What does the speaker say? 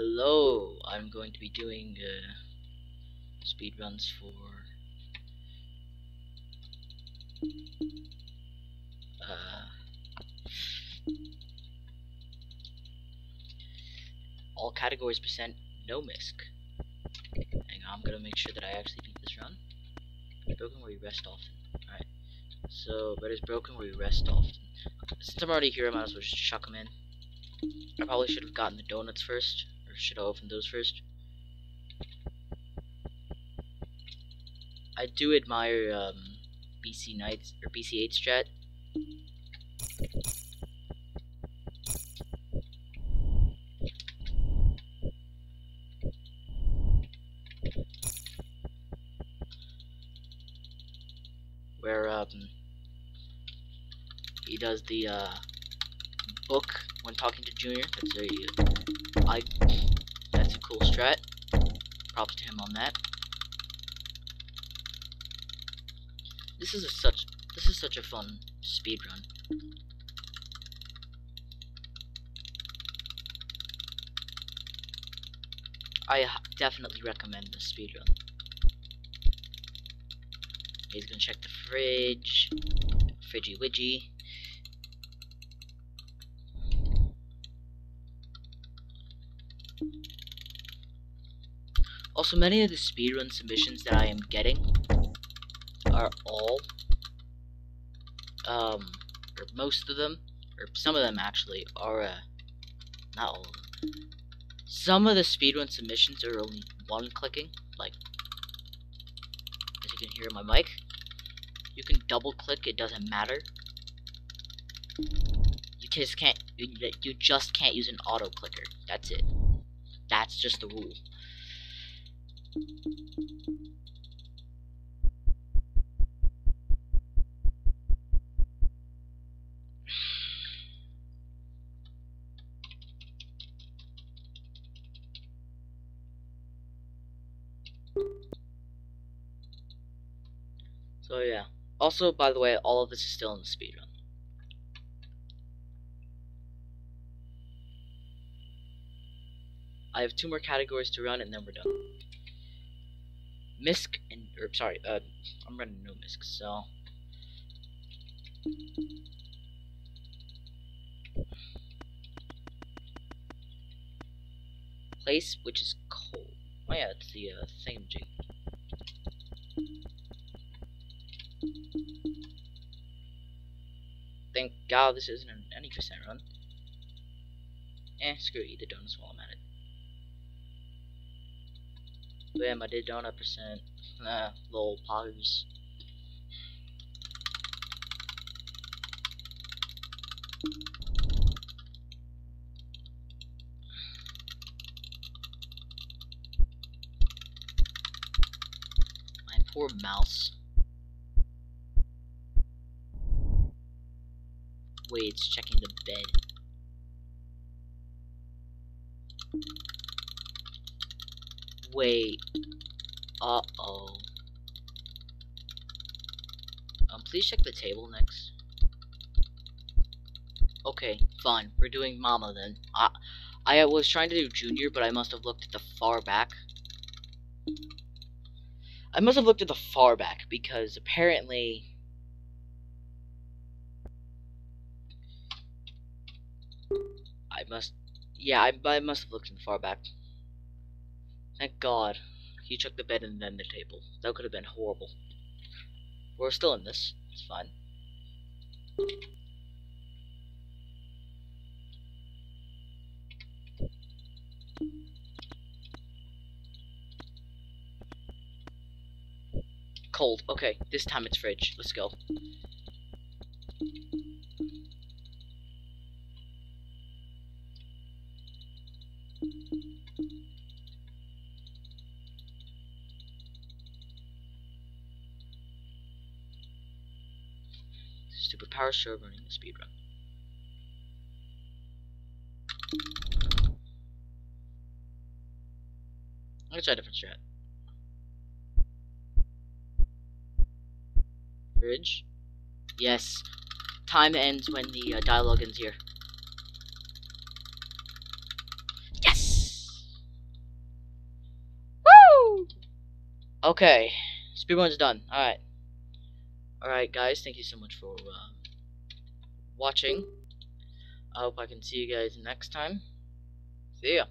Hello, I'm going to be doing uh, speed runs for uh, all categories percent no misc. Hang on, I'm gonna make sure that I actually beat this run. Broken where you rest often. Alright. So, but it's broken where you rest often. Since I'm already here, I might as well just chuck them in. I probably should have gotten the donuts first, should I open those first. I do admire um, BC Knights or BC 8 strat. Where um, he does the uh, book when talking to Junior. That's a I that's a cool strat. Props to him on that. This is such this is such a fun speed run. I definitely recommend this speed run. He's gonna check the fridge, fridgy widgy. Also, many of the speedrun submissions that I am getting are all, um, or most of them, or some of them actually, are, uh, not all of them. Some of the speedrun submissions are only one clicking, like, as you can hear in my mic. You can double click, it doesn't matter. You just can't, you, you just can't use an auto clicker. That's it. That's just the rule. So yeah. Also, by the way, all of this is still in the speedrun. I have two more categories to run and then we're done. Misc and or sorry, uh I'm running no misc, so place which is cold. Oh yeah, it's the uh, thingamajig. Thank God this isn't an any percent run. Eh, screw eat the donuts while I'm at it. Bam, I did donut percent. Ah, lol, poggers. My poor mouse. Wait, it's checking the bed. Wait. Uh-oh. Um, please check the table next. Okay, fine. We're doing Mama then. I, I was trying to do Junior, but I must have looked at the far back. I must have looked at the far back, because apparently... I must... Yeah, I, I must have looked in the far back. Thank God. He took the bed and then the table. That could have been horrible. We're still in this. It's fine. Cold. Okay, this time it's fridge. Let's go. Superpower show running the speedrun. Let's try a different strat. Bridge. Yes. Time ends when the uh, dialogue ends here. Yes! Woo! Okay. Speedrun's done. Alright. Alright, guys, thank you so much for uh, watching. I hope I can see you guys next time. See ya.